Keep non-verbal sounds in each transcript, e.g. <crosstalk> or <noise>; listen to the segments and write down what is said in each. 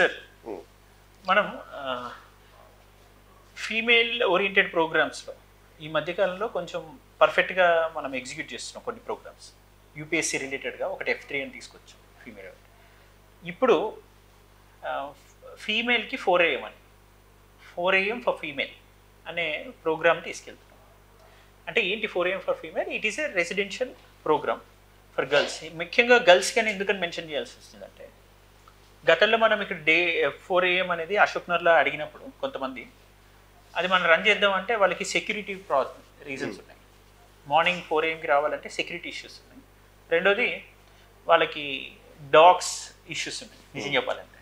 Sir. మనం female oriented ప్రోగ్రామ్స్లో ఈ మధ్యకాలంలో కొంచెం పర్ఫెక్ట్గా మనం ఎగ్జిక్యూట్ చేస్తున్నాం కొన్ని ప్రోగ్రామ్స్ యూపీఎస్సీ రిలేటెడ్గా ఒకటి ఎఫ్ త్రీ అని తీసుకొచ్చాం ఫీమేల్ ఇప్పుడు ఫీమేల్కి ఫోర్ ఏఎం అని. ఫోర్ ఏఎం ఫర్ ఫీమేల్ అనే ప్రోగ్రామ్ తీసుకెళ్తున్నాం. అంటే ఏంటి four AM for female it is a residential programme for girls ముఖ్యంగా గర్ల్స్కి అని ఎందుకని మెన్షన్ చేయాల్సి వస్తుందంటే గతంలో మనం ఇక్కడ డే ఫోర్ ఏఎం అనేది అశోక్నర్లో అడిగినప్పుడు కొంతమంది అది మనం రన్ చేద్దామంటే వాళ్ళకి సెక్యూరిటీ ప్రా రీజన్స్ ఉన్నాయి. మార్నింగ్ ఫోర్ ఏఎంకి రావాలంటే సెక్యూరిటీ ఇష్యూస్ ఉన్నాయి. రెండోది వాళ్ళకి డాగ్స్ ఇష్యూస్ ఉన్నాయి. నిజం చెప్పాలంటే.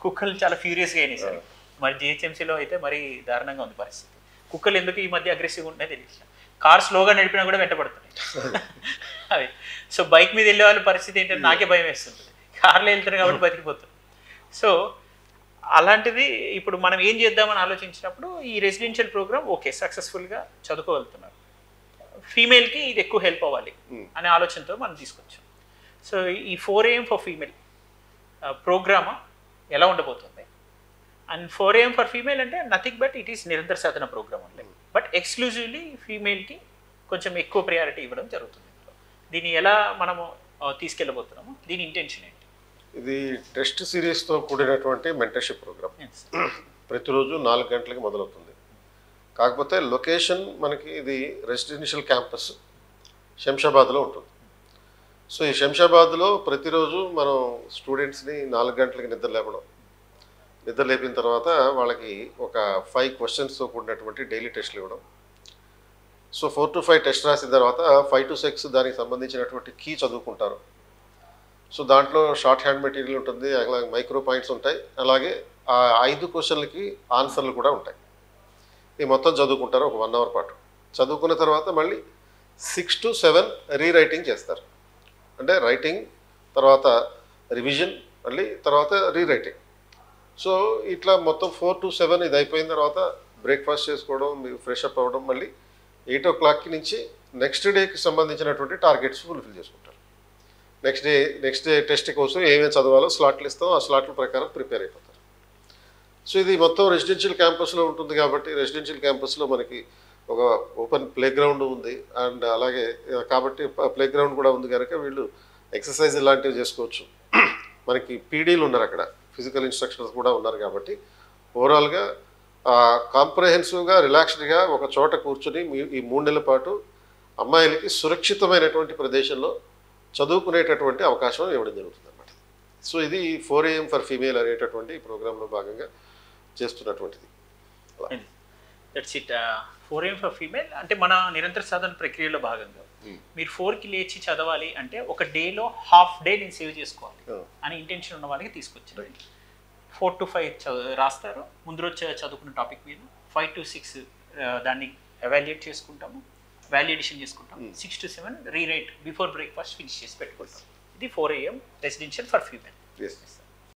కుక్కలు చాలా ఫ్యూరియస్గా అయినాయి సార్ మరి జిహెచ్ఎంసీలో అయితే మరీ దారుణంగా ఉంది పరిస్థితి. కుక్కలు ఎందుకు ఈ మధ్య అగ్రెసివ్గా ఉంటున్నాయి తెలియదు కార్ స్లోగా నడిపినా కూడా వెంటబడుతున్నాయి. <laughs> అవి సో బైక్ మీద వెళ్ళే వాళ్ళ పరిస్థితి ఏంటంటే నాకే భయం వేస్తుంటుంది. కార్లో వెళ్తారు కాబట్టి బతికిపోతుంది సో అలాంటిది ఇప్పుడు మనం ఏం చేద్దామని ఆలోచించినప్పుడు ఈ రెసిడెన్షియల్ ప్రోగ్రామ్ ఓకే సక్సెస్ఫుల్గా చదువుకోగలుగుతున్నారు. ఫీమేల్కి ఇది ఎక్కువ హెల్ప్ అవ్వాలి Hmm. అనే ఆలోచనతో మనం తీసుకొచ్చాం. సో ఈ four AM for female programme ఎలా ఉండబోతుంది? And four AM for female అంటే నథింగ్ బట్ ఇట్ ఈస్ నిరంతర సాధన ప్రోగ్రామ్ అంటే బట్ ఎక్స్క్లూజివ్లీ ఫీమేల్కి కొంచెం ఎక్కువ ప్రయారిటీ ఇవ్వడం జరుగుతుంది. దీన్ని ఎలా మనము తీసుకెళ్ళబోతున్నాము దీని ఇంటెన్షన్ ఏంటి? ఇది టెస్ట్ సిరీస్తో కూడినటువంటి మెంటర్షిప్ ప్రోగ్రామ్. ప్రతిరోజు నాలుగు గంటలకి మొదలవుతుంది. కాకపోతే లొకేషన్ మనకి ఇది రెసిడెన్షియల్ క్యాంపస్ శంషాబాద్లో ఉంటుంది. సో ఈ శంషాబాద్లో ప్రతిరోజు మనం స్టూడెంట్స్ని నాలుగు గంటలకి నిద్ర లేపడం. నిద్ర లేపిన తర్వాత వాళ్ళకి ఒక ఫైవ్ క్వశ్చన్స్తో కూడినటువంటి డైలీ టెస్ట్లు ఇవ్వడం. So four to five test రాసిన తర్వాత ఫైవ్ టు సిక్స్ దానికి సంబంధించినటువంటి కీ చదువుకుంటారు. సో దాంట్లో షార్ట్ హ్యాండ్ మెటీరియల్ ఉంటుంది అలాగే మైక్రో పాయింట్స్ ఉంటాయి. అలాగే ఆ ఐదు క్వశ్చన్లకి ఆన్సర్లు కూడా ఉంటాయి. ఈ మొత్తం చదువుకుంటారు ఒక వన్ అవర్ పాటు. చదువుకున్న తర్వాత మళ్ళీ సిక్స్ టు సెవెన్ రీరైటింగ్ చేస్తారు. అంటే రైటింగ్ తర్వాత రివిజన్ మళ్ళీ తర్వాత రీరైటింగ్. సో ఇట్లా మొత్తం ఫోర్ టు సెవెన్ ఇది అయిపోయిన తర్వాత బ్రేక్ఫాస్ట్ చేసుకోవడం మీరు ఫ్రెష్ అప్ అవ్వడం మళ్ళీ ఎయిట్ ఓ క్లాక్కి నుంచి నెక్స్ట్ డేకి సంబంధించినటువంటి టార్గెట్స్ ఫుల్ఫిల్ చేసుకుంటారు. Next day next day test కోసం ఏమేమి చదవాలో స్లాట్లు ఇస్తాం. ఆ స్లాట్ల ప్రకారం ప్రిపేర్ అయిపోతారు సో ఇది మొత్తం రెసిడెన్షియల్ క్యాంపస్లో ఉంటుంది కాబట్టి రెసిడెన్షియల్ క్యాంపస్లో మనకి ఒక ఓపెన్ ప్లే గ్రౌండ్ ఉంది. అండ్ అలాగే కాబట్టి ప్లే గ్రౌండ్ కూడా ఉంది కనుక వీళ్ళు ఎక్సర్సైజ్ ఇలాంటివి చేసుకోవచ్చు. మనకి పీడీలు ఉన్నారు అక్కడ. ఫిజికల్ ఇన్స్ట్రక్షనర్స్ కూడా ఉన్నారు కాబట్టి ఓవరాల్గా కాంప్రహెన్సివ్గా రిలాక్స్డ్గా ఒక చోట కూర్చుని ఈ మూడు నెలల పాటు అమ్మాయిలకి సురక్షితమైనటువంటి ప్రదేశంలో చదువుకునేటటువంటి అవకాశం ఇవ్వడం జరుగుతుంది అన్నమాట సో ఇది ఫోర్ ఏఎం ఫర్ ఫీమేల్ అనేటటువంటి ప్రోగ్రాంలో భాగంగా చేస్తున్నటువంటిది. That's it four AM for female అంటే మన నిరంతర సాధన ప్రక్రియలో భాగంగా. మీరు ఫోర్కి లేచి చదవాలి అంటే ఒక డేలో హాఫ్ డే నేను సేవ్ చేసుకోవాలి. అని ఇంటెన్షన్ ఉన్న వాళ్ళకి తీసుకొచ్చారు ఫోర్ టు ఫైవ్ రాస్తారు. ముందు రోజు చదువుకున్న టాపిక్ మీద ఫైవ్ టు సిక్స్ దాన్ని ఎవాల్యుయేట్ చేసుకుంటాము. వాల్యుయేషన్ చేసుకుంటాం. Six to seven rewrite before breakfast finish చేసి పెట్టుకుంటాం. ఇది four AM residential for female yes